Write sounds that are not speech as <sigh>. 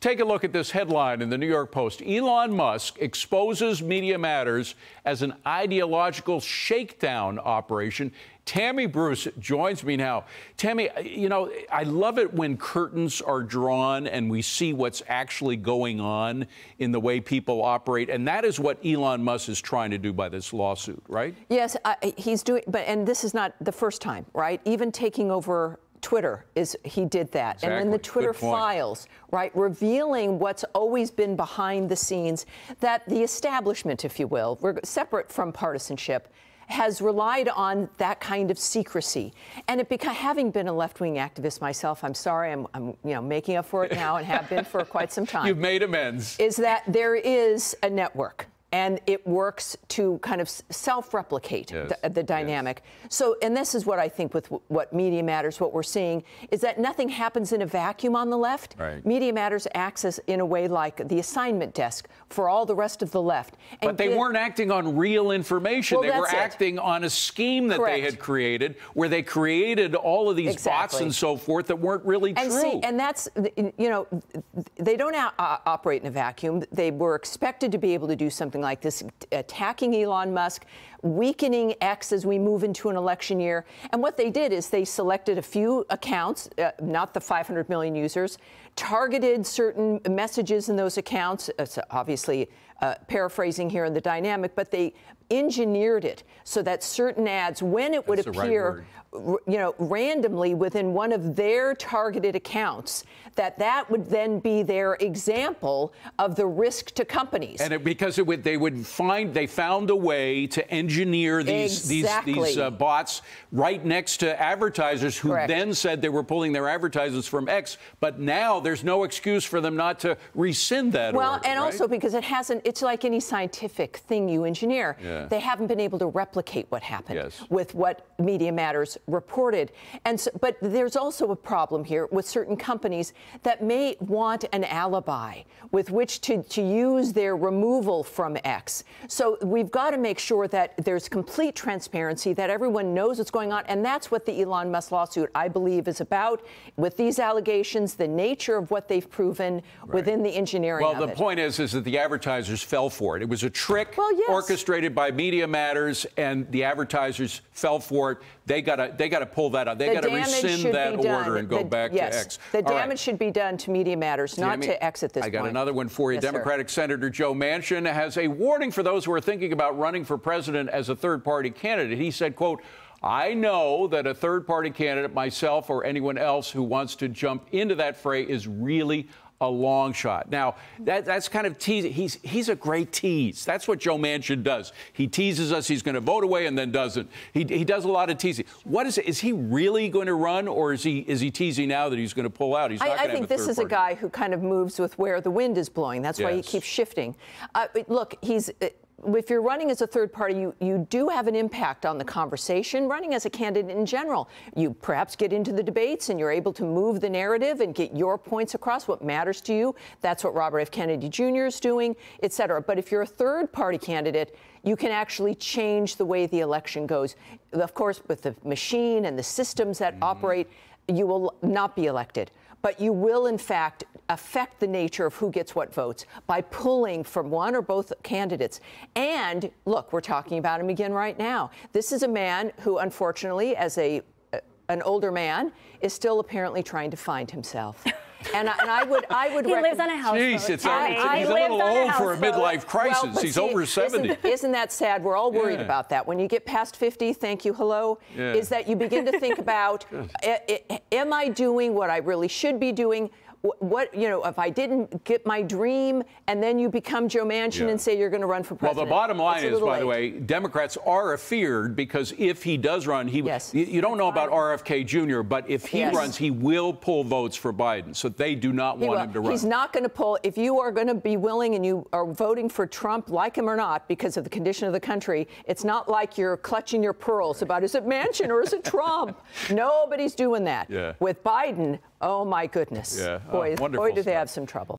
Take a look at this headline in the New York Post. Elon Musk exposes Media Matters as an ideological shakedown operation. Tammy Bruce joins me now. Tammy, you know, I love it when curtains are drawn and we see what's actually going on in the way people operate. And that is what Elon Musk is trying to do by this lawsuit, right? Yes, he's doing, but, and this is not the first time, right? Even taking over Twitter is he did that. Exactly. And then the Twitter files, right, revealing what's always been behind the scenes that the establishment, if you will, separate from partisanship, has relied on that kind of secrecy. And it because having been a left-wing activist myself, I'm sorry, I'm, I'm, you know making up for it now and have been for quite some <laughs> time. You've made amends. Is that there is a network and it works to kind of self-replicate yes, the, the, dynamic. Yes. So, and this is what I think with what Media Matters, what we're seeing is that nothing happens in a vacuum on the left. Right. Media Matters acts as, in a way like the assignment desk for all the rest of the left. And but they weren't acting on real information. Well, they were acting it. on a scheme that Correct. they had created, where they created all of these exactly. bots and so forth that weren't really and true. See, and that's, you know, they don't operate in a vacuum. They were expected to be able to do something something like this, attacking Elon Musk, weakening X as we move into an election year. And what they did is they selected a few accounts, uh, not the 500 million users, targeted certain messages in those accounts. It's obviously uh, paraphrasing here in the dynamic, but they engineered it so that certain ads, when it would That's appear, right you know, randomly within one of their targeted accounts, that that would then be their example of the risk to companies. And it, because it would, they would find, they found a way to engineer these exactly. these, these uh, bots right next to advertisers who Correct. then said they were pulling their advertisements from X. But now there's no excuse for them not to rescind that. Well, order, and right? also because it hasn't. It's like any scientific thing you engineer. Yeah. They haven't been able to replicate what happened yes. with what Media Matters reported. And so, but there's also a problem here with certain companies that may want an alibi with which to, to use their removal from X. So we've got to make sure that there's complete transparency, that everyone knows what's going on. And that's what the Elon Musk lawsuit, I believe, is about with these allegations, the nature of what they've proven right. within the engineering well, the it. point is, is that the advertisers fell for it. It was a trick well, yes. orchestrated by Media Matters, and the advertisers fell for it. They got to they got to pull that out. They got to rescind that order and go the, back yes, to X. The All damage right. should be done to Media Matters, not to X at this I got point. another one for you. Yes, Democratic sir. Senator Joe Manchin has a warning for those who are thinking about running for president as a third-party candidate. He said, "quote." I know that a third party candidate, myself or anyone else who wants to jump into that fray, is really a long shot. Now, that, that's kind of teasing. He's, he's a great tease. That's what Joe Manchin does. He teases us he's going to vote away and then doesn't. He, he does a lot of teasing. What is it? Is he really going to run or is he, is he teasing now that he's going to pull out? He's not I, I think this is party. a guy who kind of moves with where the wind is blowing. That's yes. why he keeps shifting. Uh, look, he's. If you're running as a third party, you, you do have an impact on the conversation. Running as a candidate in general, you perhaps get into the debates and you're able to move the narrative and get your points across, what matters to you. That's what Robert F. Kennedy Jr. is doing, et cetera. But if you're a third party candidate, you can actually change the way the election goes. Of course, with the machine and the systems that mm-hmm. operate, you will not be elected. But you will, in fact, affect the nature of who gets what votes by pulling from one or both candidates. And look, we're talking about him again right now. This is a man who, unfortunately, as a an older man, is still apparently trying to find himself. <laughs> And I, and I, would, I would. he lives on a houseboat. Jeez, it's, a, it's a, he's a little old for a midlife crisis. Well, he's see, over 70. Isn't, isn't, that sad? We're all worried yeah. about that. When you get past 50, thank you, hello, yeah. is that you begin to think <laughs> about, am I doing what I really should be doing? What you know if I didn't get my dream and then you become Joe Manchin yeah. and say you're going to run for president. Well, the bottom line is, by late. the way, Democrats are afeared because if he does run, he yes. you, you don't know about RFK Jr., but if he yes. runs, he will pull votes for Biden. So they do not he want will. him to run. He's not going to pull. If you are going to be willing and you are voting for Trump, like him or not, because of the condition of the country, it's not like you're clutching your pearls about is it Manchin or is it Trump? <laughs> Nobody's doing that. Yeah. With Biden, oh my goodness, yeah. Boy, oh, boy, do they have some trouble.